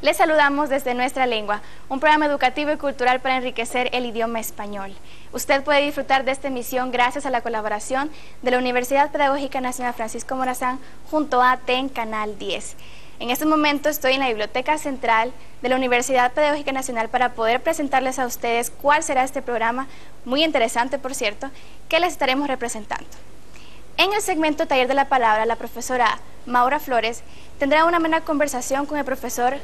Les saludamos desde Nuestra Lengua, un programa educativo y cultural para enriquecer el idioma español. Usted puede disfrutar de esta emisión gracias a la colaboración de la Universidad Pedagógica Nacional Francisco Morazán junto a TEN Canal 10. En este momento estoy en la Biblioteca Central de la Universidad Pedagógica Nacional para poder presentarles a ustedes cuál será este programa, muy interesante por cierto, que les estaremos representando. En el segmento Taller de la Palabra, la profesora Maura Flores tendrá una buena conversación con el profesor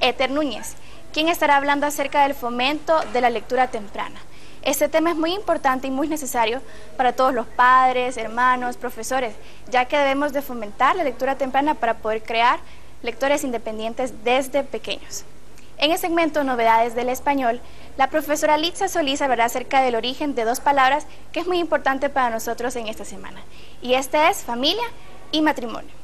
Éter Núñez, quien estará hablando acerca del fomento de la lectura temprana. Este tema es muy importante y muy necesario para todos los padres, hermanos, profesores, ya que debemos de fomentar la lectura temprana para poder crear lectores independientes desde pequeños. En el segmento Novedades del Español, la profesora Litza Solís hablará acerca del origen de dos palabras que es muy importante para nosotros en esta semana, y este es familia y matrimonio.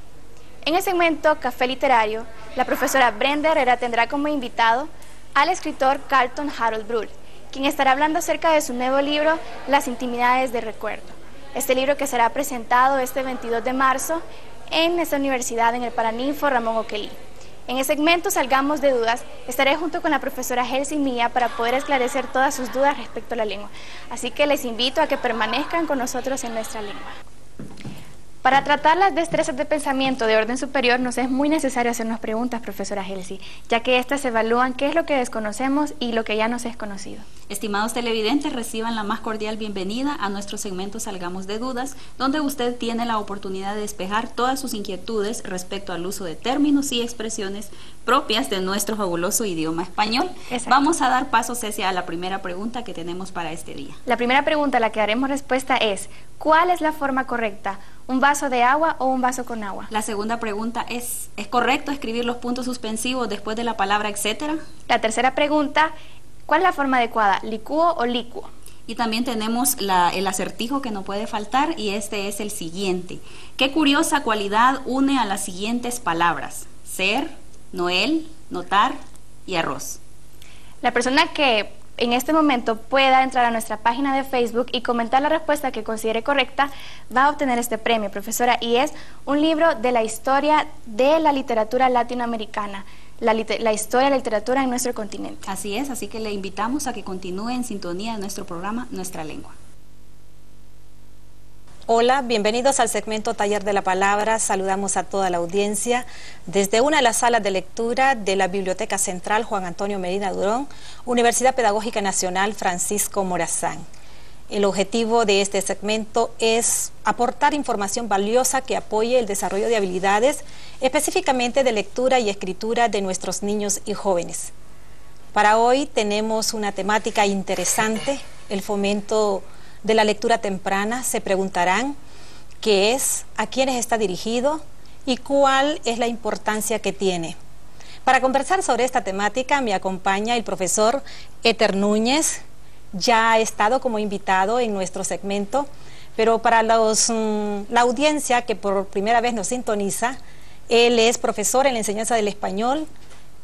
En el segmento Café Literario, la profesora Brenda Herrera tendrá como invitado al escritor Carlton Harold Brull, quien estará hablando acerca de su nuevo libro Las Intimidades de Recuerdo. Este libro que será presentado este 22 de marzo en esta universidad en el Paraninfo Ramón Oquelí. En el segmento Salgamos de Dudas, estaré junto con la profesora Helsi Mía para poder esclarecer todas sus dudas respecto a la lengua. Así que les invito a que permanezcan con nosotros en nuestra lengua. Para tratar las destrezas de pensamiento de orden superior nos es muy necesario hacernos preguntas, profesora Helsi, ya que éstas evalúan qué es lo que desconocemos y lo que ya nos es conocido. Estimados televidentes, reciban la más cordial bienvenida a nuestro segmento Salgamos de Dudas, donde usted tiene la oportunidad de despejar todas sus inquietudes respecto al uso de términos y expresiones propias de nuestro fabuloso idioma español. Vamos a dar paso, Cecia, a la primera pregunta que tenemos para este día. La primera pregunta a la que daremos respuesta es, ¿cuál es la forma correcta? ¿Un vaso de agua o un vaso con agua? La segunda pregunta es, ¿es correcto escribir los puntos suspensivos después de la palabra etcétera? La tercera pregunta, ¿cuál es la forma adecuada? ¿Licuo o licuo? Y también tenemos el acertijo que no puede faltar y este es el siguiente. ¿Qué curiosa cualidad une a las siguientes palabras? Ser, Noel, notar y arroz. La persona que en este momento pueda entrar a nuestra página de Facebook y comentar la respuesta que considere correcta, va a obtener este premio, profesora, y es un libro de la historia de la literatura latinoamericana. La, la, historia de la literatura en nuestro continente. Así es, así que le invitamos a que continúe en sintonía de nuestro programa Nuestra Lengua. Hola, bienvenidos al segmento Taller de la Palabra. Saludamos a toda la audiencia desde una de las salas de lectura de la Biblioteca Central Juan Antonio Medina Durón, Universidad Pedagógica Nacional Francisco Morazán. El objetivo de este segmento es aportar información valiosa que apoye el desarrollo de habilidades, específicamente de lectura y escritura de nuestros niños y jóvenes. Para hoy tenemos una temática interesante, el fomento de la lectura temprana se preguntarán qué es, a quiénes está dirigido y cuál es la importancia que tiene. Para conversar sobre esta temática me acompaña el profesor Eter Núñez, ya ha estado como invitado en nuestro segmento, pero para los, mm, la audiencia que por primera vez nos sintoniza, él es profesor en la enseñanza del español,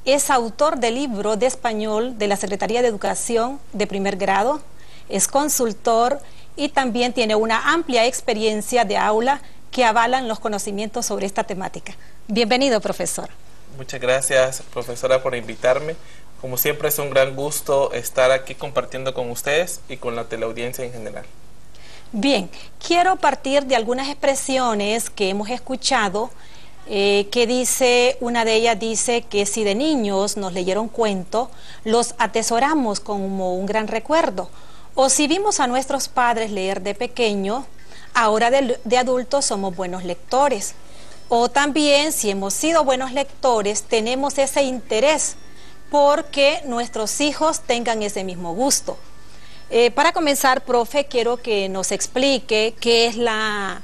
es autor del libro de español de la Secretaría de Educación de primer grado, es consultor y también tiene una amplia experiencia de aula que avalan los conocimientos sobre esta temática. Bienvenido, profesor. Muchas gracias, profesora, por invitarme. Como siempre es un gran gusto estar aquí compartiendo con ustedes y con la teleaudiencia en general. Bien, quiero partir de algunas expresiones que hemos escuchado, eh, que dice, una de ellas dice que si de niños nos leyeron cuentos, los atesoramos como un gran recuerdo o si vimos a nuestros padres leer de pequeño, ahora de, adultos somos buenos lectores. O también si hemos sido buenos lectores, tenemos ese interés porque nuestros hijos tengan ese mismo gusto. Eh, para comenzar, profe, quiero que nos explique qué es la,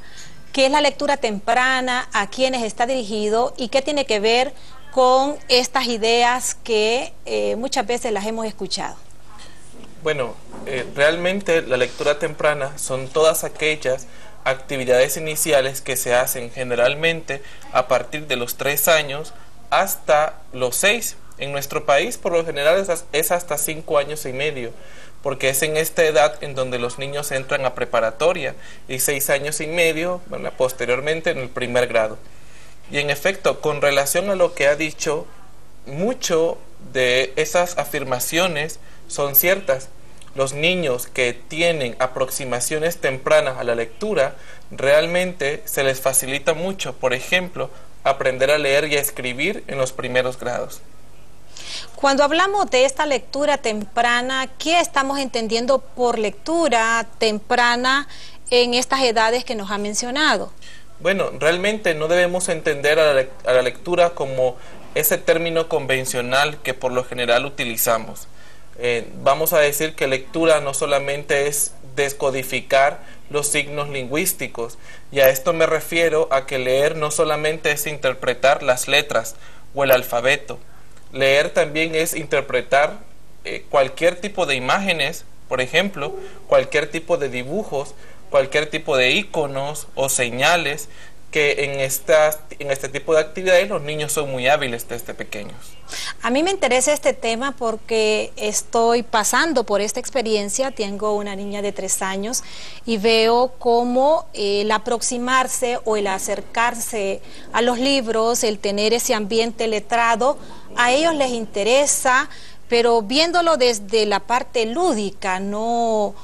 qué es la lectura temprana, a quiénes está dirigido y qué tiene que ver con estas ideas que eh, muchas veces las hemos escuchado. Bueno, eh, realmente la lectura temprana son todas aquellas actividades iniciales que se hacen generalmente a partir de los tres años hasta los seis. En nuestro país por lo general es, hasta cinco años y medio, porque es en esta edad en donde los niños entran a preparatoria y seis años y medio posteriormente en el primer grado. Y en efecto, con relación a lo que ha dicho mucho de esas afirmaciones son ciertas. Los niños que tienen aproximaciones tempranas a la lectura realmente se les facilita mucho, por ejemplo, aprender a leer y a escribir en los primeros grados. Cuando hablamos de esta lectura temprana, ¿qué estamos entendiendo por lectura temprana en estas edades que nos ha mencionado? Bueno, realmente no debemos entender a la, lectura como ese término convencional que por lo general utilizamos. Eh, vamos a decir que lectura no solamente es descodificar los signos lingüísticos, y a esto me refiero a que leer no solamente es interpretar las letras o el alfabeto, leer también es interpretar eh, cualquier tipo de imágenes, por ejemplo, cualquier tipo de dibujos, cualquier tipo de iconos o señales que en, en este tipo de actividades los niños son muy hábiles desde pequeños. A mí me interesa este tema porque estoy pasando por esta experiencia, tengo una niña de tres años y veo cómo el aproximarse o el acercarse a los libros, el tener ese ambiente letrado, a ellos les interesa, pero viéndolo desde la parte lúdica, no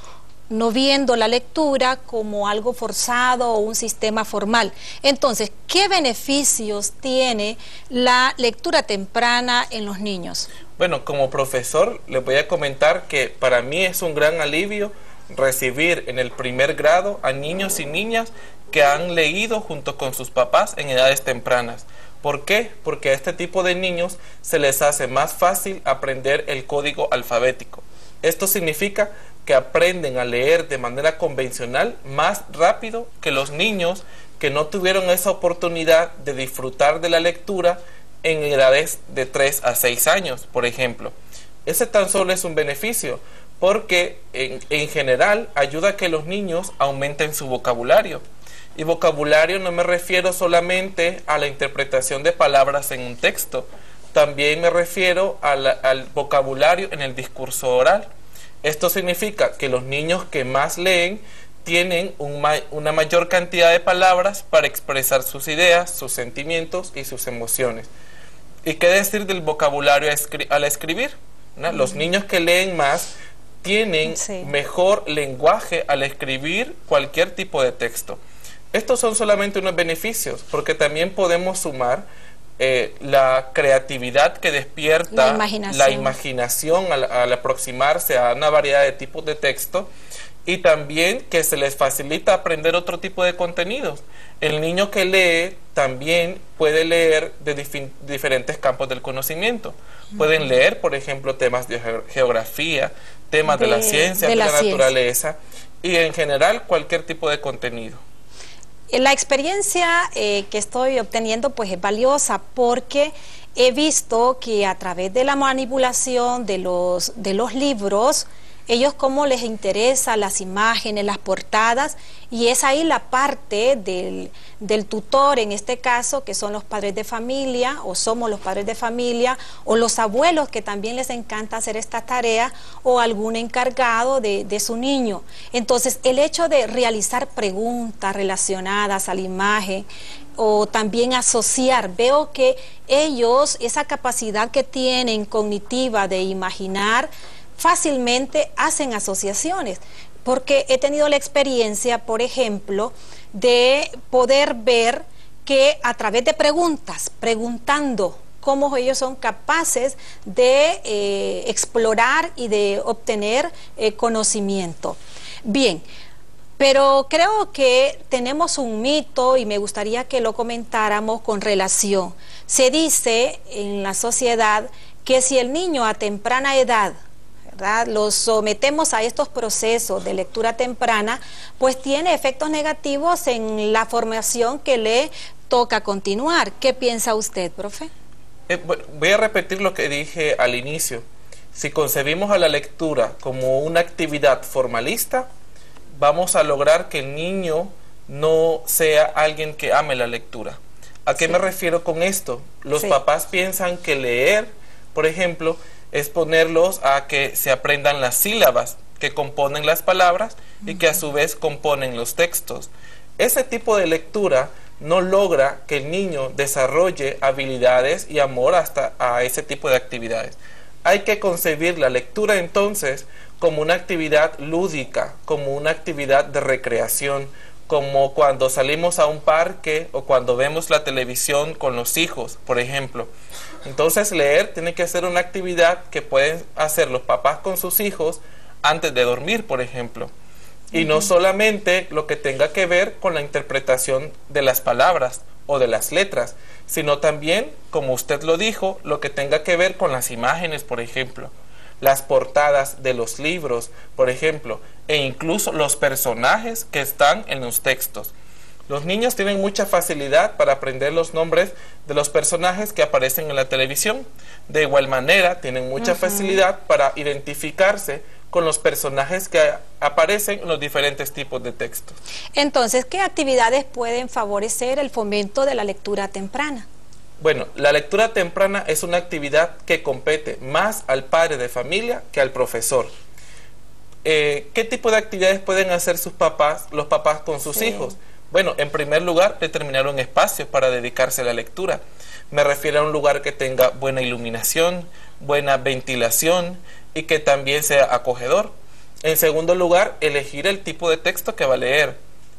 no viendo la lectura como algo forzado o un sistema formal. Entonces, ¿qué beneficios tiene la lectura temprana en los niños? Bueno, como profesor les voy a comentar que para mí es un gran alivio recibir en el primer grado a niños y niñas que han leído junto con sus papás en edades tempranas. ¿Por qué? Porque a este tipo de niños se les hace más fácil aprender el código alfabético. Esto significa que aprenden a leer de manera convencional más rápido que los niños que no tuvieron esa oportunidad de disfrutar de la lectura en edades de 3 a 6 años, por ejemplo. Ese tan solo es un beneficio porque en, en general ayuda a que los niños aumenten su vocabulario. Y vocabulario no me refiero solamente a la interpretación de palabras en un texto, también me refiero al vocabulario en el discurso oral. Esto significa que los niños que más leen tienen una mayor cantidad de palabras para expresar sus ideas, sus sentimientos y sus emociones. ¿Y qué decir del vocabulario al escribir? Los niños que leen más tienen mejor lenguaje al escribir cualquier tipo de texto. Estos son solamente unos beneficios, porque también podemos sumar eh, la creatividad que despierta la imaginación, al, aproximarse a una variedad de tipos de texto y también que se les facilita aprender otro tipo de contenidos. El niño que lee también puede leer de diferentes campos del conocimiento. Pueden leer, por ejemplo, temas de geografía, temas de, la ciencia, de, la, naturaleza y en general cualquier tipo de contenido. La experiencia eh, que estoy obteniendo pues es valiosa porque he visto que a través de la manipulación de los, de los libros, ellos cómo les interesa las imágenes, las portadas, y es ahí la parte del, del, tutor, en este caso, que son los padres de familia, o somos los padres de familia, o los abuelos que también les encanta hacer esta tarea, o algún encargado de, de su niño. Entonces, el hecho de realizar preguntas relacionadas a la imagen, o también asociar. Veo que ellos, esa capacidad que tienen cognitiva de imaginar, fácilmente hacen asociaciones, porque he tenido la experiencia, por ejemplo, de poder ver que a través de preguntas, preguntando cómo ellos son capaces de eh, explorar y de obtener eh, conocimiento. Bien, pero creo que tenemos un mito y me gustaría que lo comentáramos con relación. Se dice en la sociedad que si el niño a temprana edad los sometemos a estos procesos de lectura temprana, pues tiene efectos negativos en la formación que le toca continuar. ¿Qué piensa usted, profe? Eh, voy a repetir lo que dije al inicio. Si concebimos a la lectura como una actividad formalista, vamos a lograr que el niño no sea alguien que ame la lectura. ¿A qué me refiero con esto? Los papás piensan que leer, por ejemplo, es ponerlos a que se aprendan las sílabas que componen las palabras y que a su vez componen los textos. ese tipo de lectura no logra que el niño desarrolle habilidades y amor hasta a ese tipo de actividades. Hay que concebir la lectura entonces como una actividad lúdica, como una actividad de recreación, como cuando salimos a un parque o cuando vemos la televisión con los hijos, por ejemplo. Entonces leer tiene que ser una actividad que pueden hacer los papás con sus hijos antes de dormir, por ejemplo. Y no solamente lo que tenga que ver con la interpretación de las palabras o de las letras, sino también, como usted lo dijo, lo que tenga que ver con las imágenes, por ejemplo, las portadas de los libros, por ejemplo, e incluso los personajes que están en los textos. Los niños tienen mucha facilidad para aprender los nombres de los personajes que aparecen en la televisión. De igual manera, tienen mucha facilidad para identificarse con los personajes que aparecen en los diferentes tipos de textos. Entonces, ¿qué actividades pueden favorecer el fomento de la lectura temprana? Bueno, la lectura temprana es una actividad que compete más al padre de familia que al profesor. Eh, ¿Qué tipo de actividades pueden hacer sus papás, los papás con sus hijos? Bueno, en primer lugar, determinar un espacio para dedicarse a la lectura. Me refiero a un lugar que tenga buena iluminación, buena ventilación, y que también sea acogedor. En segundo lugar, elegir el tipo de texto que va a leer.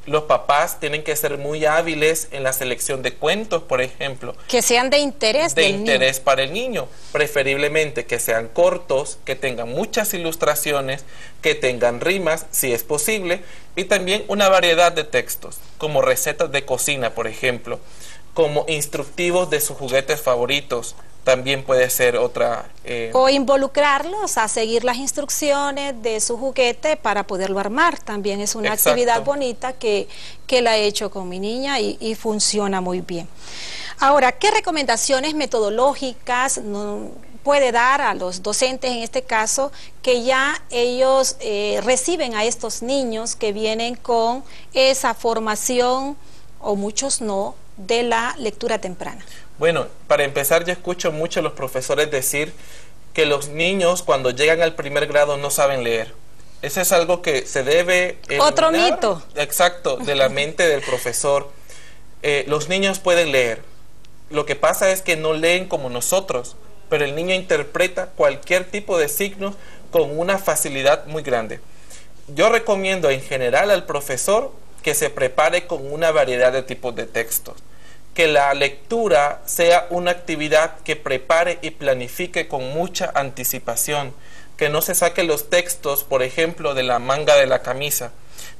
Los papás tienen que ser muy hábiles en la selección de cuentos, por ejemplo. Que sean de interés. De interés para el niño. Preferiblemente que sean cortos, que tengan muchas ilustraciones, que tengan rimas, si es posible, y también una variedad de textos, como recetas de cocina, por ejemplo, como instructivos de sus juguetes favoritos, también puede ser otra... Eh, o involucrarlos a seguir las instrucciones de su juguete para poderlo armar. También es una actividad bonita que, que, la he hecho con mi niña y, funciona muy bien. Ahora, ¿qué recomendaciones metodológicas puede dar a los docentes en este caso que ya ellos eh, reciben a estos niños que vienen con esa formación, o muchos no, de la lectura temprana? Bueno, para empezar, yo escucho mucho a los profesores decir que los niños cuando llegan al primer grado no saben leer. Eso es algo que se debe... Otro mito. Exacto, de la mente del profesor. Eh, los niños pueden leer. Lo que pasa es que no leen como nosotros, pero el niño interpreta cualquier tipo de signos con una facilidad muy grande. Yo recomiendo en general al profesor que se prepare con una variedad de tipos de textos que la lectura sea una actividad que prepare y planifique con mucha anticipación, que no se saque los textos, por ejemplo, de la manga de la camisa.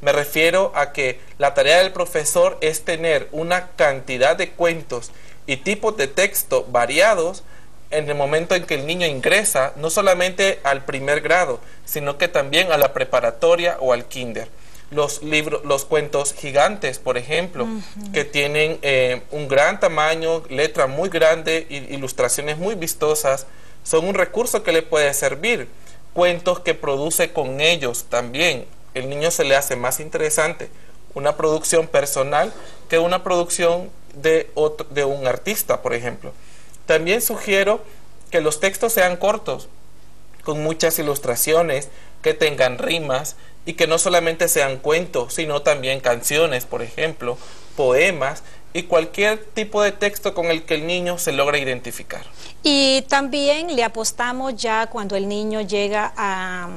Me refiero a que la tarea del profesor es tener una cantidad de cuentos y tipos de texto variados en el momento en que el niño ingresa, no solamente al primer grado, sino que también a la preparatoria o al kinder los libros, los cuentos gigantes, por ejemplo, que tienen eh, un gran tamaño, letra muy grande, ilustraciones muy vistosas, son un recurso que le puede servir. Cuentos que produce con ellos también. El niño se le hace más interesante una producción personal que una producción de, otro, de un artista, por ejemplo. También sugiero que los textos sean cortos, con muchas ilustraciones, que tengan rimas, y que no solamente sean cuentos, sino también canciones, por ejemplo, poemas y cualquier tipo de texto con el que el niño se logra identificar. Y también le apostamos ya cuando el niño llega a,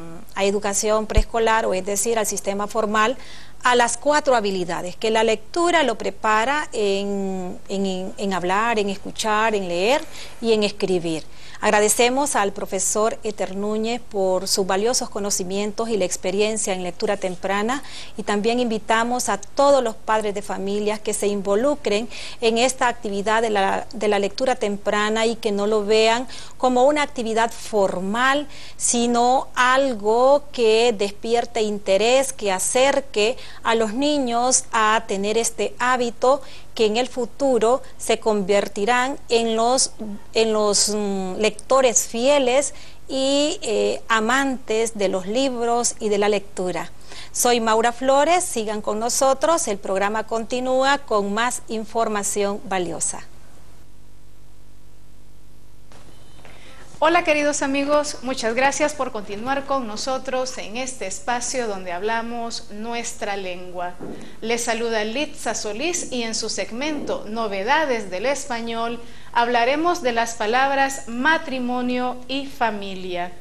educación preescolar, o es decir, al sistema formal, a las cuatro habilidades, que la lectura lo prepara en, en hablar, en escuchar, en leer y en escribir. Agradecemos al profesor Eter Núñez por sus valiosos conocimientos y la experiencia en lectura temprana y también invitamos a todos los padres de familias que se involucren en esta actividad de la, de la lectura temprana y que no lo vean como una actividad formal, sino algo que despierte interés, que acerque a los niños a tener este hábito que en el futuro se convertirán en los, en los mm, lectores fieles y eh, amantes de los libros y de la lectura. Soy Maura Flores, sigan con nosotros, el programa continúa con más información valiosa. Hola queridos amigos, muchas gracias por continuar con nosotros en este espacio donde hablamos nuestra lengua. Les saluda Litza Solís y en su segmento Novedades del Español hablaremos de las palabras matrimonio y familia.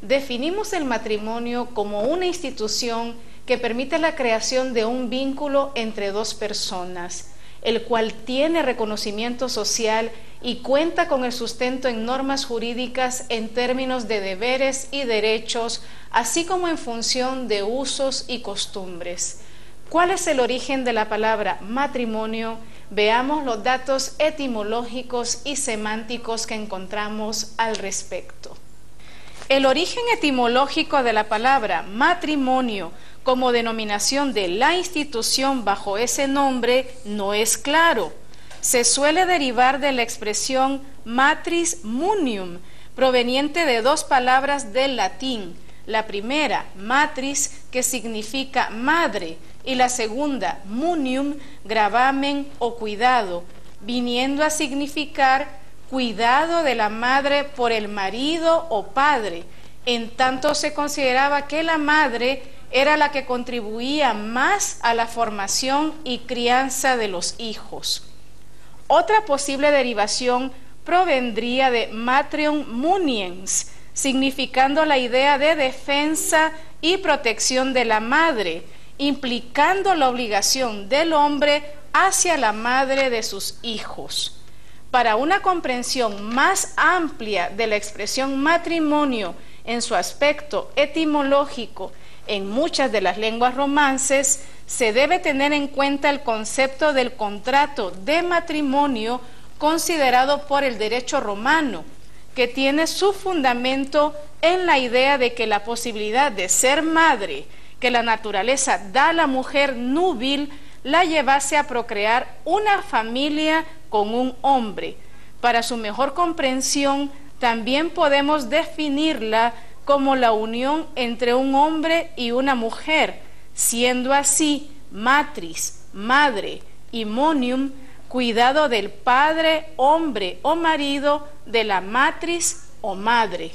Definimos el matrimonio como una institución que permite la creación de un vínculo entre dos personas, el cual tiene reconocimiento social y cuenta con el sustento en normas jurídicas en términos de deberes y derechos, así como en función de usos y costumbres. ¿Cuál es el origen de la palabra matrimonio? Veamos los datos etimológicos y semánticos que encontramos al respecto. El origen etimológico de la palabra matrimonio como denominación de la institución bajo ese nombre no es claro se suele derivar de la expresión matris munium, proveniente de dos palabras del latín. La primera, matris, que significa madre, y la segunda, munium, gravamen o cuidado, viniendo a significar cuidado de la madre por el marido o padre. En tanto se consideraba que la madre era la que contribuía más a la formación y crianza de los hijos. Otra posible derivación provendría de matrium muniens, significando la idea de defensa y protección de la madre, implicando la obligación del hombre hacia la madre de sus hijos. Para una comprensión más amplia de la expresión matrimonio en su aspecto etimológico en muchas de las lenguas romances, se debe tener en cuenta el concepto del contrato de matrimonio considerado por el derecho romano, que tiene su fundamento en la idea de que la posibilidad de ser madre que la naturaleza da a la mujer núbil la llevase a procrear una familia con un hombre. Para su mejor comprensión, también podemos definirla como la unión entre un hombre y una mujer, siendo así matriz, madre y monium, cuidado del padre, hombre o marido de la matriz o madre.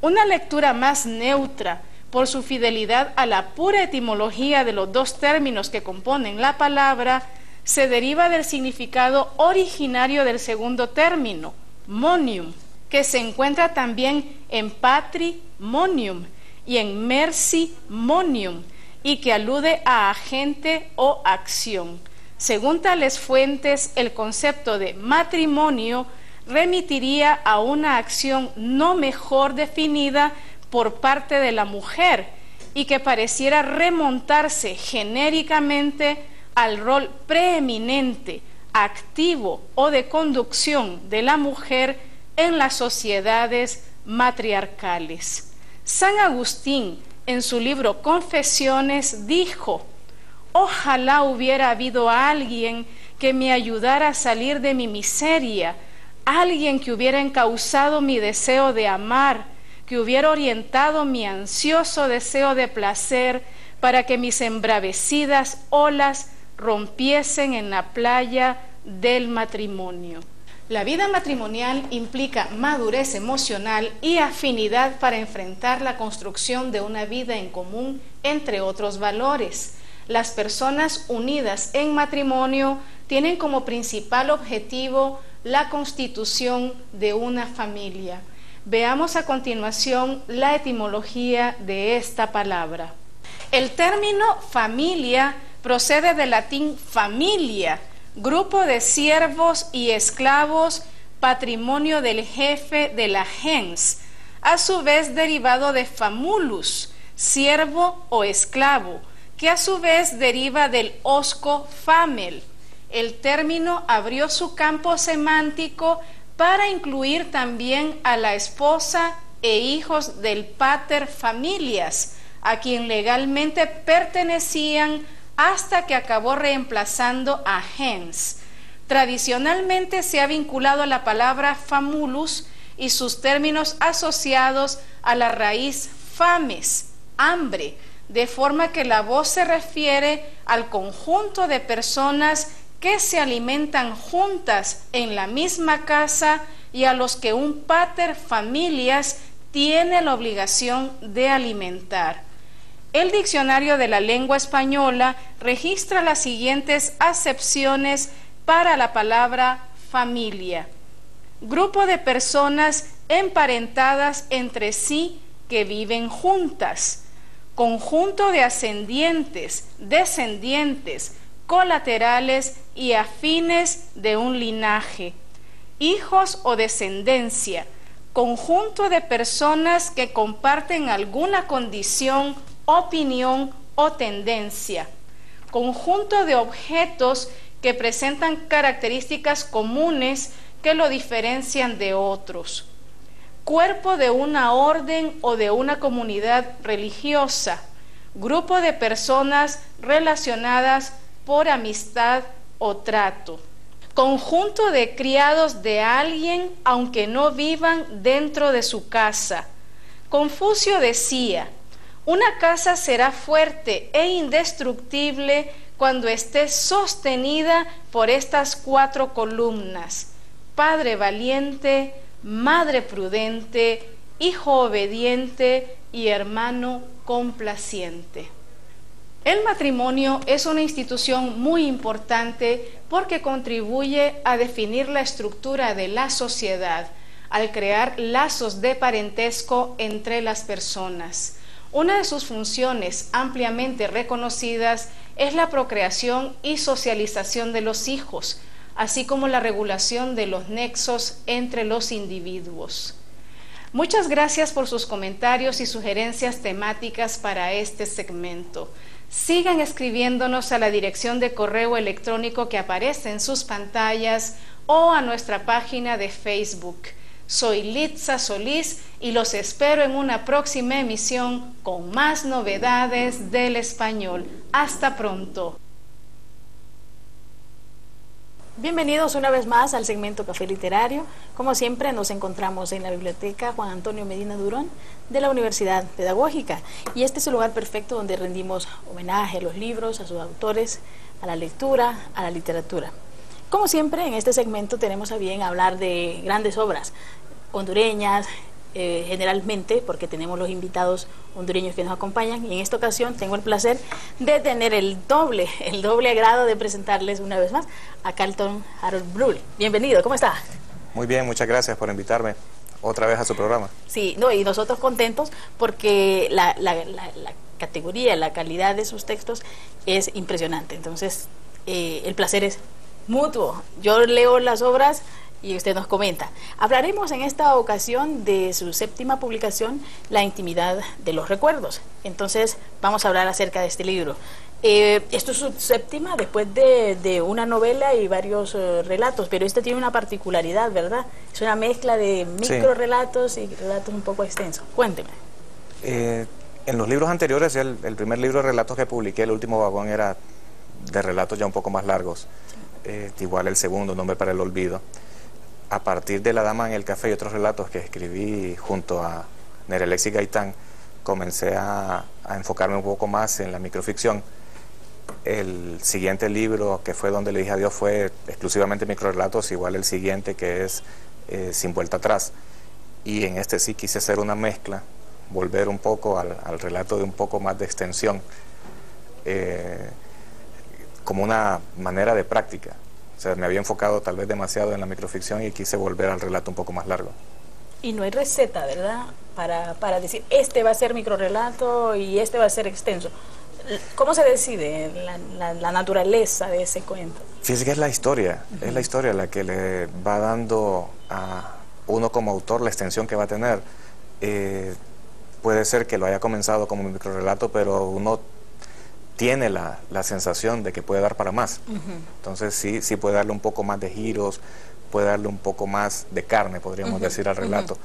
Una lectura más neutra por su fidelidad a la pura etimología de los dos términos que componen la palabra, se deriva del significado originario del segundo término, monium, que se encuentra también en patrimonium y en mercimonium, y que alude a agente o acción. Según tales fuentes, el concepto de matrimonio remitiría a una acción no mejor definida por parte de la mujer y que pareciera remontarse genéricamente al rol preeminente, activo o de conducción de la mujer en las sociedades matriarcales. San Agustín en su libro Confesiones dijo, ojalá hubiera habido alguien que me ayudara a salir de mi miseria, alguien que hubiera encausado mi deseo de amar, que hubiera orientado mi ansioso deseo de placer para que mis embravecidas olas rompiesen en la playa del matrimonio. La vida matrimonial implica madurez emocional y afinidad para enfrentar la construcción de una vida en común, entre otros valores. Las personas unidas en matrimonio tienen como principal objetivo la constitución de una familia. Veamos a continuación la etimología de esta palabra. El término familia procede del latín familia, grupo de siervos y esclavos, patrimonio del jefe de la gens, a su vez derivado de famulus, siervo o esclavo, que a su vez deriva del osco famel. El término abrió su campo semántico para incluir también a la esposa e hijos del pater familias, a quien legalmente pertenecían hasta que acabó reemplazando a gens. Tradicionalmente se ha vinculado a la palabra famulus y sus términos asociados a la raíz fames, hambre, de forma que la voz se refiere al conjunto de personas que se alimentan juntas en la misma casa y a los que un pater familias tiene la obligación de alimentar. El diccionario de la lengua española registra las siguientes acepciones para la palabra familia. Grupo de personas emparentadas entre sí que viven juntas. Conjunto de ascendientes, descendientes, colaterales y afines de un linaje. Hijos o descendencia. Conjunto de personas que comparten alguna condición, opinión o tendencia. Conjunto de objetos que presentan características comunes que lo diferencian de otros. Cuerpo de una orden o de una comunidad religiosa. Grupo de personas relacionadas por amistad o trato. Conjunto de criados de alguien aunque no vivan dentro de su casa. Confucio decía, una casa será fuerte e indestructible cuando esté sostenida por estas cuatro columnas. Padre valiente, madre prudente, hijo obediente y hermano complaciente. El matrimonio es una institución muy importante porque contribuye a definir la estructura de la sociedad al crear lazos de parentesco entre las personas. Una de sus funciones ampliamente reconocidas es la procreación y socialización de los hijos, así como la regulación de los nexos entre los individuos. Muchas gracias por sus comentarios y sugerencias temáticas para este segmento. Sigan escribiéndonos a la dirección de correo electrónico que aparece en sus pantallas o a nuestra página de Facebook. Soy Litza Solís y los espero en una próxima emisión con más novedades del español. Hasta pronto. Bienvenidos una vez más al segmento Café Literario. Como siempre nos encontramos en la biblioteca Juan Antonio Medina Durón de la Universidad Pedagógica y este es el lugar perfecto donde rendimos homenaje a los libros, a sus autores, a la lectura, a la literatura. Como siempre en este segmento tenemos a bien hablar de grandes obras, hondureñas, eh, generalmente, porque tenemos los invitados hondureños que nos acompañan, y en esta ocasión tengo el placer de tener el doble, el doble agrado de presentarles una vez más a Carlton Harold Brule. Bienvenido, ¿cómo está? Muy bien, muchas gracias por invitarme otra vez a su programa. Sí, no, y nosotros contentos porque la, la, la, categoría, la calidad de sus textos es impresionante. Entonces, eh, el placer es mutuo. Yo leo las obras y usted nos comenta. Hablaremos en esta ocasión de su séptima publicación, La intimidad de los recuerdos. Entonces vamos a hablar acerca de este libro. Eh, esto es su séptima después de, una novela y varios eh, relatos, pero este tiene una particularidad, ¿verdad? Es una mezcla de micro relatos y relatos un poco extensos. Cuénteme. Eh, en los libros anteriores, el, el, primer libro de relatos que publiqué, El último vagón, era de relatos ya un poco más largos. Igual el segundo, Nombre para el Olvido a partir de La Dama en el Café y otros relatos que escribí junto a Nerelexi Gaitán, comencé a, enfocarme un poco más en la microficción. El siguiente libro que fue donde le dije adiós fue exclusivamente microrelatos, igual el siguiente que es eh, Sin Vuelta Atrás. Y en este sí quise hacer una mezcla, volver un poco al, relato de un poco más de extensión, eh, como una manera de práctica. O sea, me había enfocado tal vez demasiado en la microficción y quise volver al relato un poco más largo. Y no hay receta, ¿verdad? Para, para decir, este va a ser microrelato y este va a ser extenso. ¿Cómo se decide la, la, naturaleza de ese cuento? Fíjese que es la historia, es la historia la que le va dando a uno como autor la extensión que va a tener. Eh, puede ser que lo haya comenzado como un microrelato, pero uno tiene la, sensación de que puede dar para más. Entonces sí, sí puede darle un poco más de giros, puede darle un poco más de carne, podríamos decir, al relato.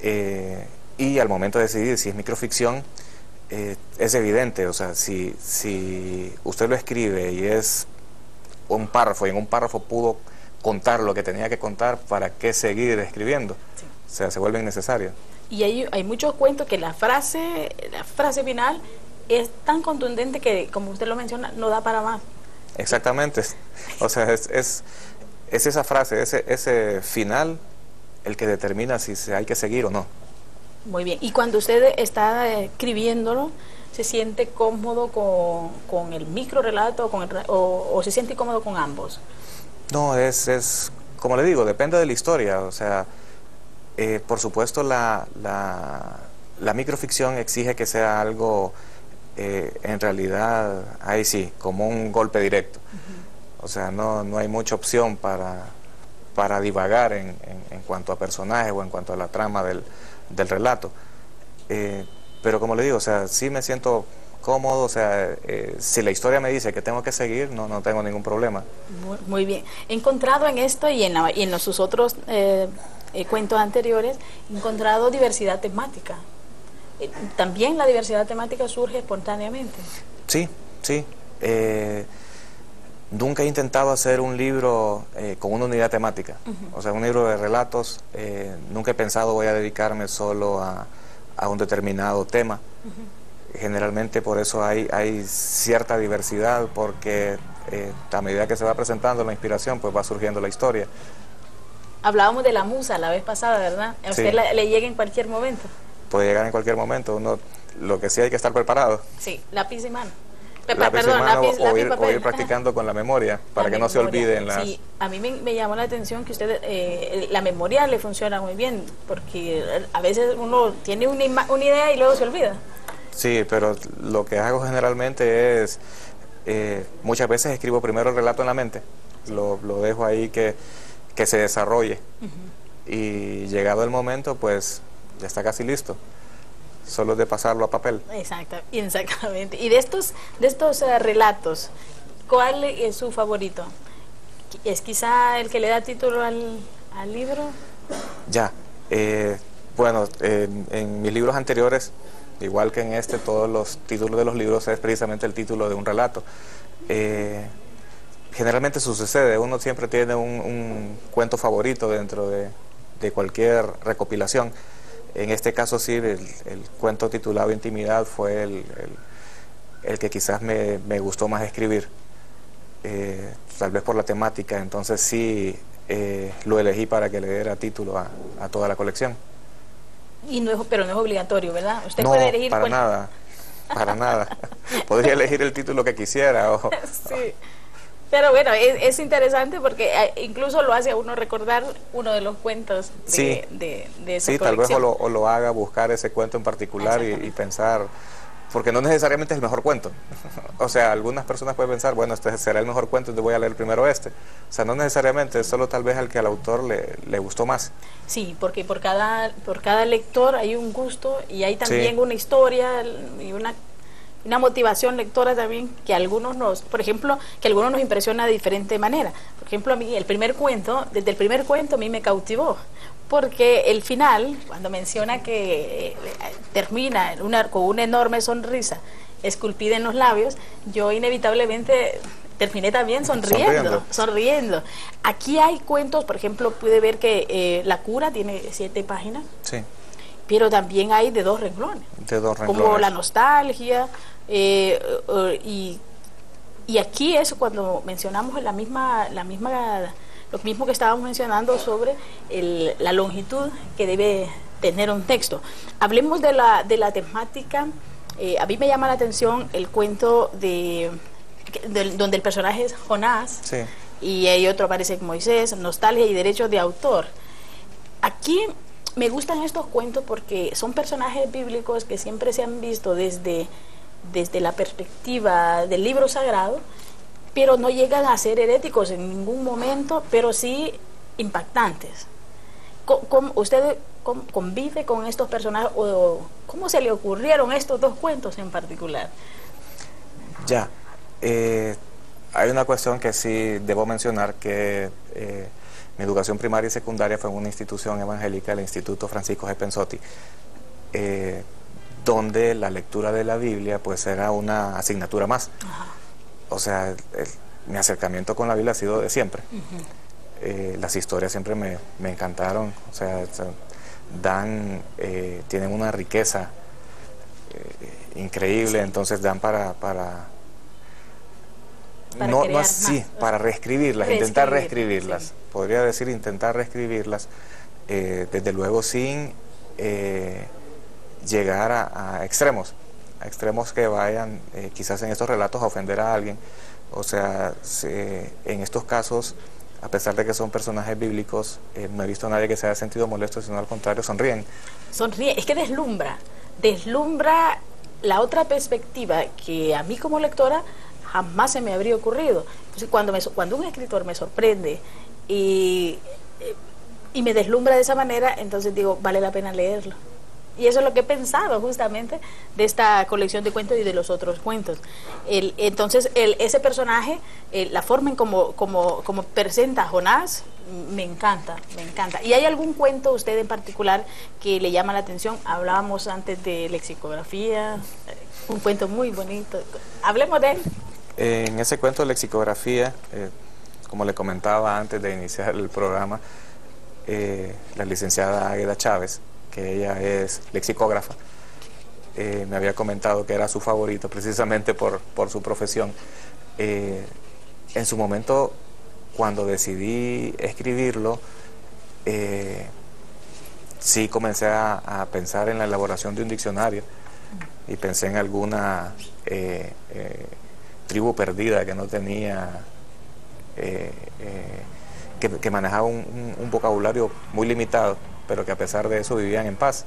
Eh, y al momento de decidir si es microficción, eh, es evidente, o sea, si, si usted lo escribe y es un párrafo y en un párrafo pudo contar lo que tenía que contar, ¿para qué seguir escribiendo? O sea, se vuelve innecesario. Y hay, hay muchos cuentos que la frase, la frase final es tan contundente que, como usted lo menciona, no da para más. Exactamente. O sea, es, es, esa frase, ese, ese final el que determina si se hay que seguir o no. Muy bien. Y cuando usted está escribiéndolo, ¿se siente cómodo con, con el micro relato con el, o, o, se siente cómodo con ambos? No, es, es, como le digo, depende de la historia. O sea, eh, por supuesto la, la, la, microficción exige que sea algo, eh, en realidad, ahí sí, como un golpe directo. O sea, no, no hay mucha opción para, para divagar en, en, en, cuanto a personajes o en cuanto a la trama del, del relato. Eh, pero como le digo, o sea, sí me siento cómodo, o sea, eh, si la historia me dice que tengo que seguir, no, no tengo ningún problema. Muy, bien. He encontrado en esto y en, la, y en los, sus otros eh, eh, cuentos anteriores, encontrado diversidad temática. Eh, ¿También la diversidad temática surge espontáneamente? Sí, sí. nunca he intentado hacer un libro con una unidad temática, uh -huh. o sea, un libro de relatos. nunca he pensado voy a dedicarme solo a, a un determinado tema. Uh -huh. Generalmente por eso hay, hay cierta diversidad, porque eh, a medida que se va presentando la inspiración, pues va surgiendo la historia. Hablábamos de la musa la vez pasada, ¿verdad? ¿A usted sí. le, llega en cualquier momento? Puede llegar en cualquier momento. Uno, lo que sí hay que estar preparado. Sí, lápiz y mano. Lápiz Perdón, y mano lápiz, o, lápiz, ir, o, ir, practicando con la memoria para la que memoria. no se olviden las... Sí, a mí me, me llamó la atención que usted, eh, la memoria le funciona muy bien, porque a veces uno tiene una, una idea y luego se olvida. Sí, pero lo que hago generalmente es, eh, muchas veces escribo primero el relato en la mente, lo, lo dejo ahí que, que se desarrolle uh -huh. y llegado el momento pues ya está casi listo, solo es de pasarlo a papel. Exacto, exactamente. Y de estos, de estos uh, relatos, ¿cuál es su favorito? ¿Es quizá el que le da título al, al libro? Ya, eh, bueno, en, en mis libros anteriores igual que en este, todos los títulos de los libros es precisamente el título de un relato. Eh, generalmente sucede, uno siempre tiene un, un cuento favorito dentro de, de, cualquier recopilación. En este caso sí, el, el cuento titulado Intimidad fue el, el, el que quizás me, me, gustó más escribir, eh, tal vez por la temática, entonces sí eh, lo elegí para que le diera título a, a toda la colección. Y no es, pero no es obligatorio, ¿verdad? Usted no, puede elegir para nada, para nada. Podría elegir el título que quisiera. O... Sí. Pero bueno, es, es, interesante porque eh, incluso lo hace a uno recordar uno de los cuentos de, sí. de, de esa Sí, colección. tal vez o lo, o lo, haga buscar ese cuento en particular y, y pensar porque no necesariamente es el mejor cuento. o sea, algunas personas pueden pensar, bueno, este será el mejor cuento, entonces voy a leer primero este. O sea, no necesariamente, es solo tal vez al que al autor le, le gustó más. Sí, porque por cada, por cada lector hay un gusto y hay también sí. una historia y una, una motivación lectora también que algunos nos, por ejemplo, que algunos nos impresiona de diferente manera. Por ejemplo, a mí el primer cuento, desde el primer cuento a mí me cautivó, porque el final, cuando menciona que eh, termina una, con una enorme sonrisa esculpida en los labios, yo inevitablemente terminé también sonriendo, sonriendo, sonriendo. Aquí hay cuentos, por ejemplo, pude ver que eh, La cura tiene siete páginas. Sí. Pero también hay de dos renglones. De dos renglones. Como la nostalgia eh, y, y aquí es cuando mencionamos la misma, la misma lo mismo que estábamos mencionando sobre el, la longitud que debe tener un texto. Hablemos de la, de la temática. Eh, a mí me llama la atención el cuento de, de donde el personaje es Jonás sí. y hay otro aparece Moisés, nostalgia y derechos de autor. Aquí me gustan estos cuentos porque son personajes bíblicos que siempre se han visto desde, desde la perspectiva del libro sagrado pero no llegan a ser heréticos en ningún momento, pero sí impactantes. ¿Cómo, ¿Usted convive con estos personajes o cómo se le ocurrieron estos dos cuentos en particular? Ya, eh, hay una cuestión que sí debo mencionar, que eh, mi educación primaria y secundaria fue en una institución evangélica, el Instituto Francisco G. Pensotti, eh, donde la lectura de la Biblia pues era una asignatura más. Ajá o sea, el, mi acercamiento con la Biblia ha sido de siempre. Uh -huh. eh, las historias siempre me, me encantaron, o sea, dan, eh, tienen una riqueza increíble, sí. entonces dan para... para, para no, no sí, para reescribirlas, intentar reescribirlas, sí. podría decir intentar reescribirlas, eh, desde luego sin eh, llegar a, extremos, a extremos que vayan eh, quizás en estos relatos a ofender a alguien. O sea, en estos casos, a pesar de que son personajes bíblicos, no he visto a nadie que se haya sentido molesto, sino al contrario, sonríen. Sonríe, es que deslumbra, deslumbra la otra perspectiva que a mí como lectora jamás se me habría ocurrido. Entonces, cuando, me, cuando un escritor me sorprende y, me deslumbra de esa manera, entonces digo, vale la pena leerlo. Y eso es lo que he pensado justamente de esta colección de cuentos y de los otros cuentos. Entonces, el, ese personaje, la forma en como, como, como presenta a Jonás, me encanta, me encanta. ¿Y hay algún cuento usted en particular que le llama la atención? Hablábamos antes de lexicografía, eh, un cuento muy bonito. Hablemos de él. En ese cuento de lexicografía, eh, como le comentaba antes de iniciar el programa, eh, la licenciada Águeda Chávez, que ella es lexicógrafa, eh, me había comentado que era su favorito precisamente por, su profesión. en su momento, cuando decidí escribirlo, sí comencé a, pensar en la elaboración de un diccionario y pensé en alguna tribu perdida que no tenía, eh, eh, que, manejaba un, vocabulario muy limitado, pero que a pesar de eso vivían en paz.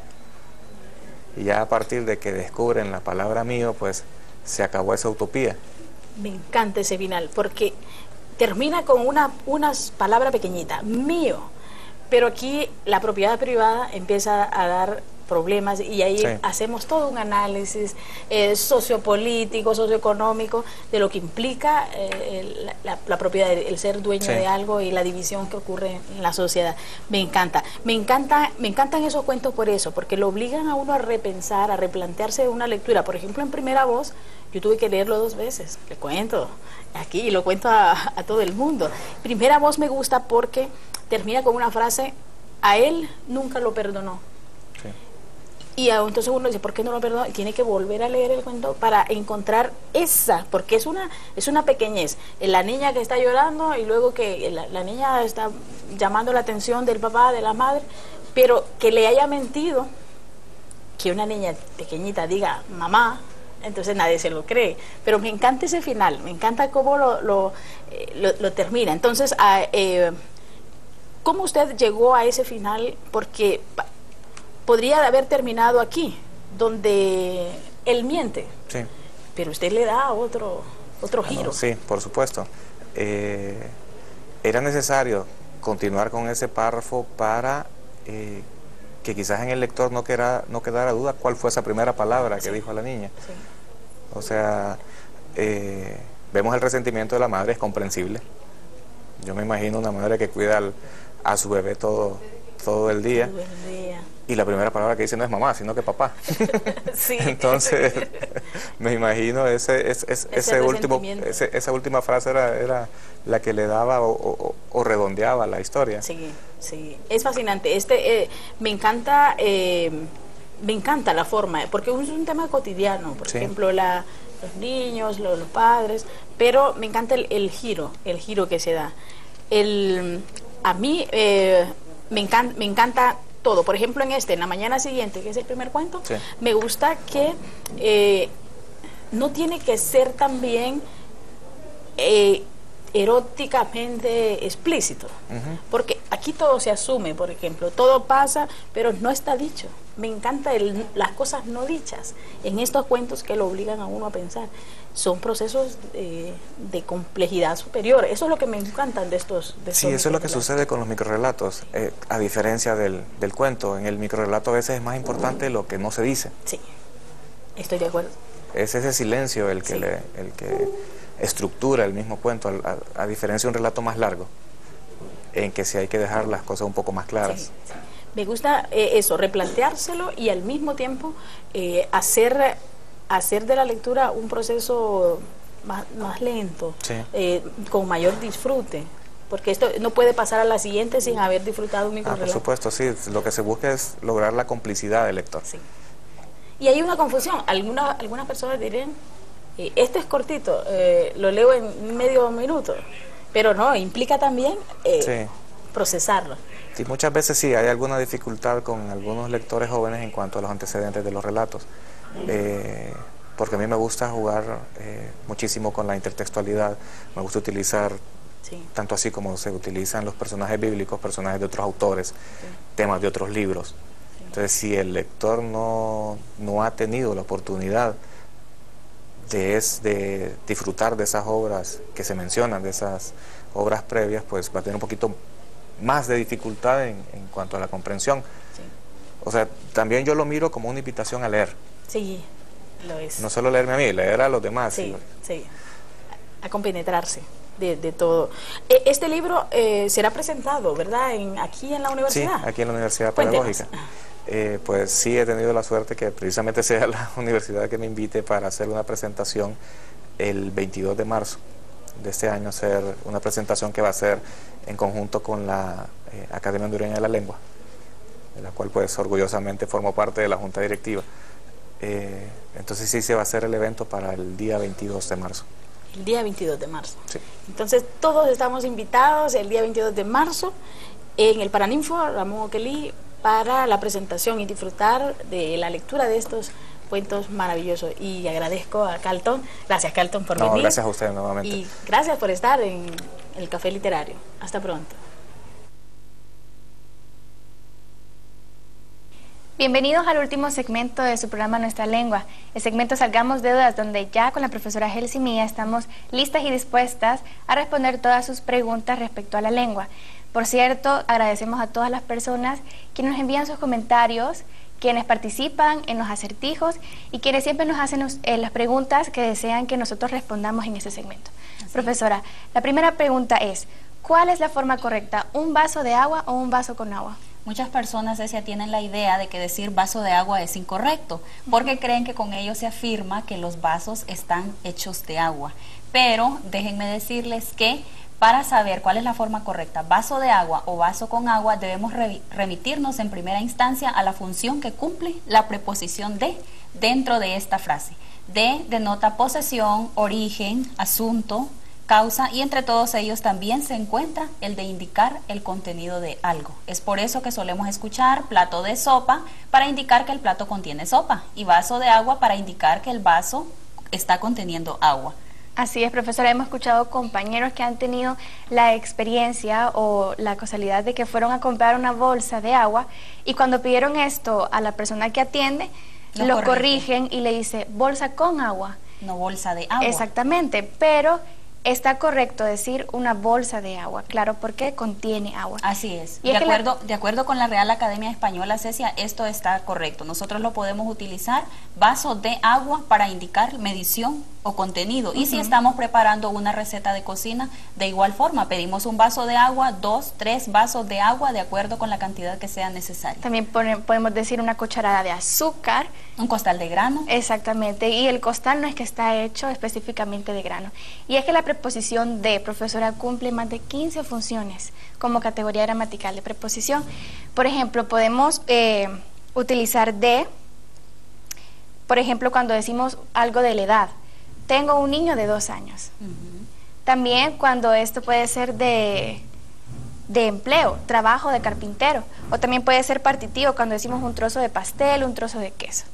Y ya a partir de que descubren la palabra mío, pues se acabó esa utopía. Me encanta ese final, porque termina con una unas palabra pequeñita, mío. Pero aquí la propiedad privada empieza a dar problemas y ahí hacemos todo un análisis eh, sociopolítico, socioeconómico de lo que implica eh, la, propiedad, el ser dueño de algo y la división que ocurre en la sociedad. Me encanta, me encanta, me encantan esos cuentos por eso, porque lo obligan a uno a repensar, a replantearse una lectura. Por ejemplo, en primera voz, yo tuve que leerlo dos veces, le cuento aquí y lo cuento a, a todo el mundo. Primera voz me gusta porque termina con una frase, a él nunca lo perdonó y entonces uno dice, ¿por qué no lo perdona? Tiene que volver a leer el cuento para encontrar esa, porque es una, es una pequeñez. La niña que está llorando y luego que la, niña está llamando la atención del papá, de la madre, pero que le haya mentido, que una niña pequeñita diga mamá, entonces nadie se lo cree. Pero me encanta ese final, me encanta cómo lo, lo, eh, termina. Entonces, ah, eh, ¿cómo usted llegó a ese final? Porque podría haber terminado aquí, donde él miente. Sí. Pero usted le da otro, otro ah, giro. sí, por supuesto. Eh, era necesario continuar con ese párrafo para eh, que quizás en el lector no, quedara, no quedara duda cuál fue esa primera palabra que dijo a la niña. O sea, eh, vemos el resentimiento de la madre, es comprensible. Yo me imagino una madre que cuida a su bebé todo, todo el día. Todo el día y la primera palabra que dice no es mamá, sino que papá. sí. Entonces, me imagino ese, ese, ese, último, esa última frase era, era, la que le daba o, redondeaba la historia. Sí, sí, es fascinante. Este, eh, me encanta, eh, me encanta la forma, porque es un tema cotidiano, por ejemplo, la, los niños, los, padres, pero me encanta el, giro, el giro que se da. El, a mí eh, me, encanta, me encanta todo. Por ejemplo, en este, en la mañana siguiente, que es el primer cuento, me gusta que eh, no tiene que ser también eh, eróticamente explícito, porque aquí todo se asume, por ejemplo, todo pasa, pero no está dicho. Me encanta las cosas no dichas en estos cuentos que lo obligan a uno a pensar son procesos eh, de complejidad superior. Eso es lo que me encantan de estos. De sí, eso es lo que sucede con los microrelatos, eh, a diferencia del, del, cuento. En el microrelato a veces es más importante lo que no se dice. Sí, estoy de acuerdo. Es ese silencio el que, le, el que estructura el mismo cuento, a, diferencia de un relato más largo, en que sí hay que dejar las cosas un poco más claras. Me gusta eh, eso, replanteárselo y al mismo tiempo hacer hacer de la lectura un proceso más, lento, eh, con mayor disfrute. Porque esto no puede pasar a la siguiente sin haber disfrutado un micro ah, Por supuesto, sí. Lo que se busca es lograr la complicidad del lector. Sí. Y hay una confusión. Alguna, algunas personas dirían, eh, este es cortito, eh, lo leo en medio minuto. Pero no, implica también procesarlo. Sí, muchas veces sí, hay alguna dificultad con algunos lectores jóvenes en cuanto a los antecedentes de los relatos. Eh, porque a mí me gusta jugar eh, muchísimo con la intertextualidad, me gusta utilizar, tanto así como se utilizan los personajes bíblicos, personajes de otros autores, temas de otros libros. Entonces, si el lector no, no ha tenido la oportunidad de, es, de disfrutar de esas obras que se mencionan, de esas obras previas, pues va a tener un poquito más de dificultad en, en cuanto a la comprensión. O sea, también yo lo miro como una invitación a leer. Sí, lo es. No solo leerme a mí, leer a los demás. Sí, sí, a compenetrarse. De, de, todo. E, este libro eh, será presentado, ¿verdad? En, aquí en la universidad. Sí, aquí en la Universidad Pedagógica. Eh, pues sí he tenido la suerte que precisamente sea la universidad que me invite para hacer una presentación el 22 de marzo de este año, hacer una presentación que va a ser en conjunto con la eh, Academia Hondureña de la Lengua, de la cual pues orgullosamente formo parte de la Junta Directiva. Eh, entonces sí se va a hacer el evento para el día 22 de marzo. El día 22 de marzo. Sí. Entonces todos estamos invitados el día 22 de marzo en el Paraninfo Ramón Oquelí para la presentación y disfrutar de la lectura de estos cuentos maravillosos. Y agradezco a Calton, gracias Calton por no, venir. Gracias a usted nuevamente. Y gracias por estar en el Café Literario. Hasta pronto. Bienvenidos al último segmento de su programa Nuestra Lengua, el segmento Salgamos de Dudas, donde ya con la profesora Helsi Mía estamos listas y dispuestas a responder todas sus preguntas respecto a la lengua. Por cierto, agradecemos a todas las personas que nos envían sus comentarios, quienes participan en los acertijos y quienes siempre nos hacen eh, las preguntas que desean que nosotros respondamos en este segmento. Así. Profesora, la primera pregunta es, ¿cuál es la forma correcta? ¿Un vaso de agua o un vaso con agua? Muchas personas decía, tienen la idea de que decir vaso de agua es incorrecto, porque creen que con ello se afirma que los vasos están hechos de agua. Pero déjenme decirles que para saber cuál es la forma correcta, vaso de agua o vaso con agua, debemos re remitirnos en primera instancia a la función que cumple la preposición de dentro de esta frase. De denota posesión, origen, asunto, causa y entre todos ellos también se encuentra el de indicar el contenido de algo. Es por eso que solemos escuchar plato de sopa para indicar que el plato contiene sopa y vaso de agua para indicar que el vaso está conteniendo agua. Así es, profesora. Hemos escuchado compañeros que han tenido la experiencia o la casualidad de que fueron a comprar una bolsa de agua y cuando pidieron esto a la persona que atiende, lo, lo corrigen. corrigen y le dice bolsa con agua. No bolsa de agua. Exactamente, pero está correcto decir una bolsa de agua, claro, porque contiene agua. Así es. Y de, es acuerdo, la... de acuerdo con la Real Academia Española, Cecia, esto está correcto. Nosotros lo podemos utilizar vaso de agua para indicar medición o contenido. Uh -huh. Y si estamos preparando una receta de cocina, de igual forma, pedimos un vaso de agua, dos, tres vasos de agua, de acuerdo con la cantidad que sea necesaria. También podemos decir una cucharada de azúcar. Un costal de grano. Exactamente. Y el costal no es que está hecho específicamente de grano. Y es que la preposición de, profesora, cumple más de 15 funciones como categoría gramatical de preposición. Por ejemplo, podemos eh, utilizar de, por ejemplo, cuando decimos algo de la edad. Tengo un niño de dos años. Uh -huh. También cuando esto puede ser de, de empleo, trabajo de carpintero. O también puede ser partitivo cuando decimos un trozo de pastel, un trozo de queso.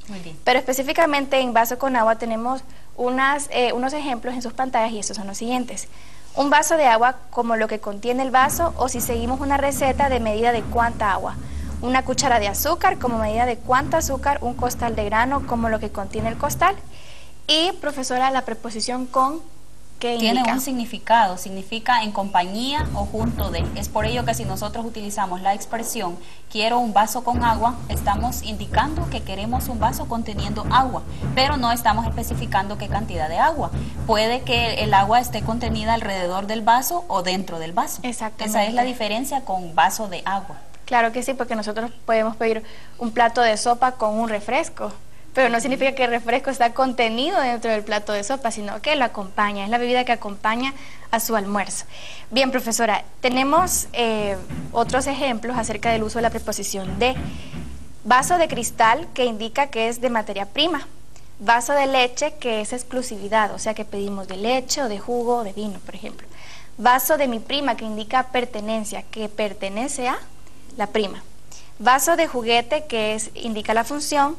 Pero específicamente en vaso con agua tenemos unas, eh, unos ejemplos en sus pantallas y estos son los siguientes. Un vaso de agua como lo que contiene el vaso o si seguimos una receta de medida de cuánta agua. Una cuchara de azúcar como medida de cuánta azúcar, un costal de grano como lo que contiene el costal y, profesora, la preposición con, ¿qué Tiene indica? un significado, significa en compañía o junto de. Es por ello que si nosotros utilizamos la expresión quiero un vaso con agua, estamos indicando que queremos un vaso conteniendo agua, pero no estamos especificando qué cantidad de agua. Puede que el agua esté contenida alrededor del vaso o dentro del vaso. Exactamente. Esa es la diferencia con vaso de agua. Claro que sí, porque nosotros podemos pedir un plato de sopa con un refresco pero no significa que el refresco está contenido dentro del plato de sopa, sino que lo acompaña, es la bebida que acompaña a su almuerzo. Bien, profesora, tenemos eh, otros ejemplos acerca del uso de la preposición de vaso de cristal, que indica que es de materia prima, vaso de leche, que es exclusividad, o sea que pedimos de leche o de jugo o de vino, por ejemplo. Vaso de mi prima, que indica pertenencia, que pertenece a la prima. Vaso de juguete, que es, indica la función.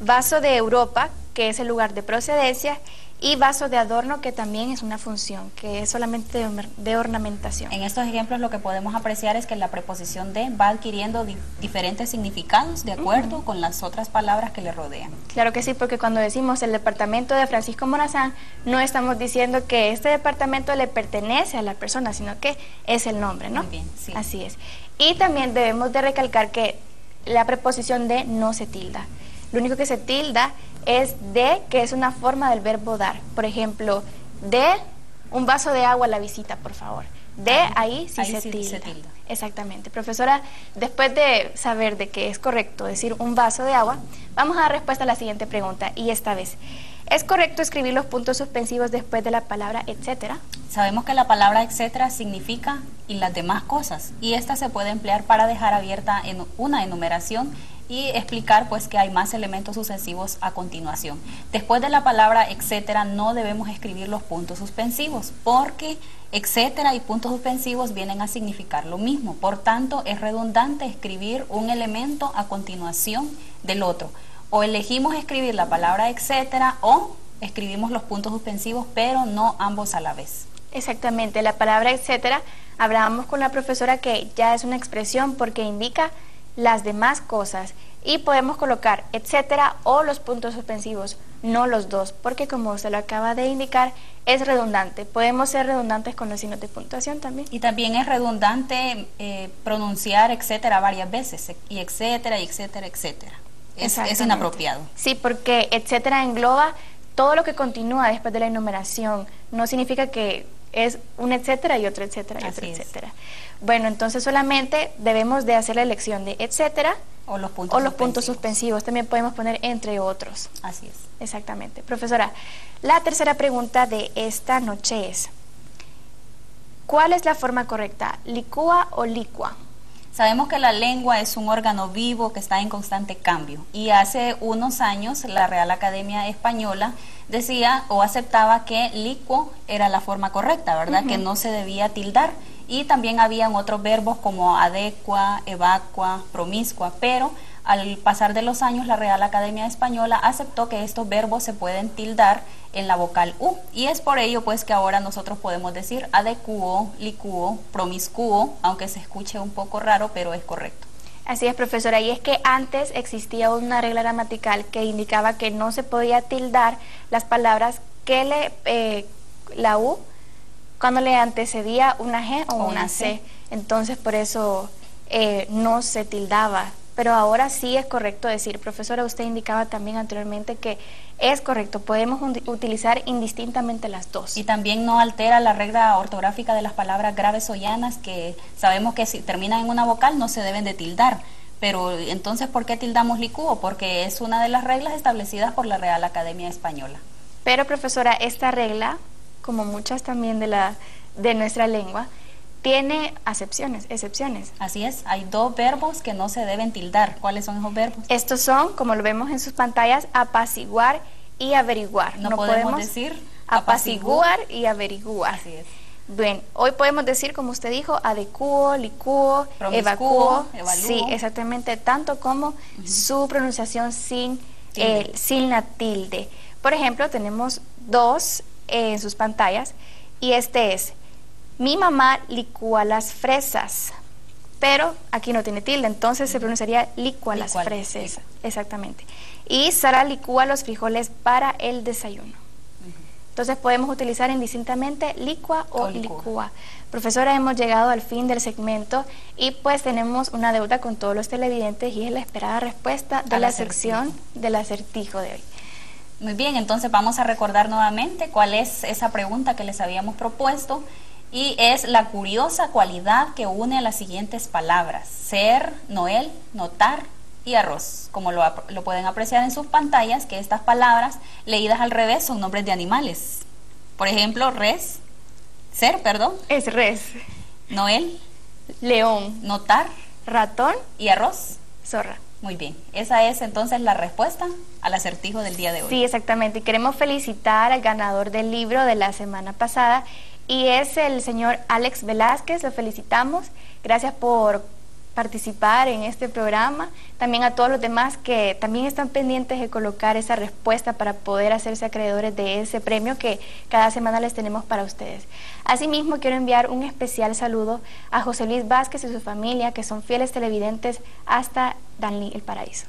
Vaso de Europa, que es el lugar de procedencia y vaso de adorno que también es una función, que es solamente de, ornamentación. En estos ejemplos lo que podemos apreciar es que la preposición de va adquiriendo diferentes significados de acuerdo con las otras palabras que le rodean. Claro que sí, porque cuando decimos el departamento de Francisco Morazán, no estamos diciendo que este departamento le pertenece a la persona, sino que es el nombre, ¿no? Muy bien, sí. Así es. Y también debemos de recalcar que la preposición de no se tilda. Lo único que se tilda es de, que es una forma del verbo dar. Por ejemplo, de un vaso de agua a la visita, por favor. De ahí sí, se, tilda. Exactamente. Profesora, después de saber de que es correcto decir un vaso de agua, vamos a dar respuesta a la siguiente pregunta. Y esta vez, ¿es correcto escribir los puntos suspensivos después de la palabra etcétera? Sabemos que la palabra etcétera significa y las demás cosas. Y esta se puede emplear para dejar abierta en una enumeración y explicar pues que hay más elementos sucesivos a continuación. Después de la palabra etcétera no debemos escribir los puntos suspensivos porque etcétera y puntos suspensivos vienen a significar lo mismo. Por tanto, es redundante escribir un elemento a continuación del otro. O elegimos escribir la palabra etcétera o escribimos los puntos suspensivos, pero no ambos a la vez. Exactamente, la palabra etcétera, hablábamos con la profesora que ya es una expresión porque indica las demás cosas y podemos colocar etcétera o los puntos suspensivos, no los dos, porque como se lo acaba de indicar, es redundante. Podemos ser redundantes con los signos de puntuación también. Y también es redundante eh, pronunciar etcétera varias veces, y etcétera, y etcétera, etcétera. Es, es inapropiado. Sí, porque etcétera engloba todo lo que continúa después de la enumeración. No significa que es un etcétera y otro etcétera y otro etcétera. Bueno, entonces solamente debemos de hacer la elección de etcétera o los puntos, o los puntos suspensivos. También podemos poner entre otros. Así es. Exactamente. Profesora, la tercera pregunta de esta noche es, ¿cuál es la forma correcta? ¿Licúa o licua? Sabemos que la lengua es un órgano vivo que está en constante cambio y hace unos años la Real Academia Española decía o aceptaba que licuo era la forma correcta, ¿verdad? Que no se debía tildar y también habían otros verbos como adecua, evacua, promiscua, pero al pasar de los años la Real Academia Española aceptó que estos verbos se pueden tildar en la vocal U y es por ello pues que ahora nosotros podemos decir adecuo, licuo, promiscuo, aunque se escuche un poco raro, pero es correcto. Así es, profesora, y es que antes existía una regla gramatical que indicaba que no se podía tildar las palabras que le, eh, la U cuando le antecedía una G o, una C. Entonces, por eso eh, no se tildaba. Pero ahora sí es correcto decir, profesora, usted indicaba también anteriormente que es correcto, podemos utilizar indistintamente las dos. Y también no altera la regla ortográfica de las palabras graves o llanas, que sabemos que si terminan en una vocal no se deben de tildar. Pero entonces, ¿por qué tildamos licuo? Porque es una de las reglas establecidas por la Real Academia Española. Pero, profesora, esta regla como muchas también de, la, de nuestra lengua, tiene acepciones, excepciones. Así es, hay dos verbos que no se deben tildar. ¿Cuáles son esos verbos? Estos son, como lo vemos en sus pantallas, apaciguar y averiguar. No, podemos, decir apaciguar y averiguar. Así es. Bien, hoy podemos decir, como usted dijo, adecuo, licuo, evacuo. Sí, exactamente, tanto como su pronunciación sin, eh, sin la tilde. Por ejemplo, tenemos dos en sus pantallas y este es, mi mamá licúa las fresas, pero aquí no tiene tilde, entonces se pronunciaría licua las fresas, exactamente. Y Sara licúa los frijoles para el desayuno. Entonces podemos utilizar indistintamente licua o, licúa. Profesora, hemos llegado al fin del segmento y pues tenemos una deuda con todos los televidentes y es la esperada respuesta de la sección del acertijo de hoy. Muy bien, entonces vamos a recordar nuevamente cuál es esa pregunta que les habíamos propuesto y es la curiosa cualidad que une a las siguientes palabras, ser, noel, notar y arroz. Como lo, lo pueden apreciar en sus pantallas, que estas palabras leídas al revés son nombres de animales. Por ejemplo, res, ser, perdón. Es res. Noel. León. Notar. Ratón. Y arroz. Zorra. Muy bien, esa es entonces la respuesta al acertijo del día de hoy. Sí, exactamente. Y queremos felicitar al ganador del libro de la semana pasada y es el señor Alex Velázquez, lo felicitamos. Gracias por participar en este programa, también a todos los demás que también están pendientes de colocar esa respuesta para poder hacerse acreedores de ese premio que cada semana les tenemos para ustedes. Asimismo, quiero enviar un especial saludo a José Luis Vázquez y su familia, que son fieles televidentes hasta Danlí, el paraíso.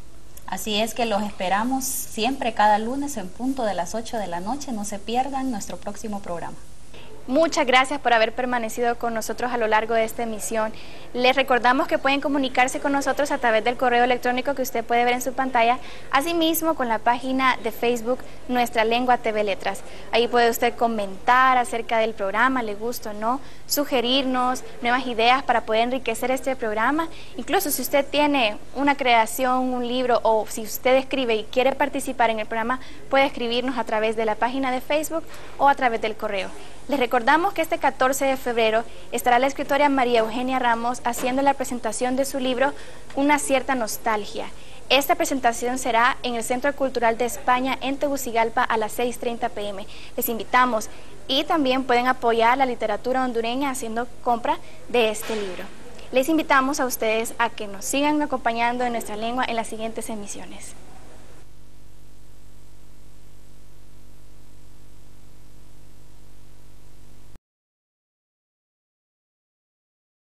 Así es que los esperamos siempre cada lunes en punto de las 8 de la noche. No se pierdan nuestro próximo programa. Muchas gracias por haber permanecido con nosotros a lo largo de esta emisión. Les recordamos que pueden comunicarse con nosotros a través del correo electrónico que usted puede ver en su pantalla, asimismo con la página de Facebook Nuestra Lengua TV Letras. Ahí puede usted comentar acerca del programa, le gusta o no, sugerirnos nuevas ideas para poder enriquecer este programa. Incluso si usted tiene una creación, un libro o si usted escribe y quiere participar en el programa, puede escribirnos a través de la página de Facebook o a través del correo. Les recordamos que este 14 de febrero estará la escritora María Eugenia Ramos haciendo la presentación de su libro Una cierta nostalgia. Esta presentación será en el Centro Cultural de España en Tegucigalpa a las 6.30 pm. Les invitamos y también pueden apoyar la literatura hondureña haciendo compra de este libro. Les invitamos a ustedes a que nos sigan acompañando en nuestra lengua en las siguientes emisiones.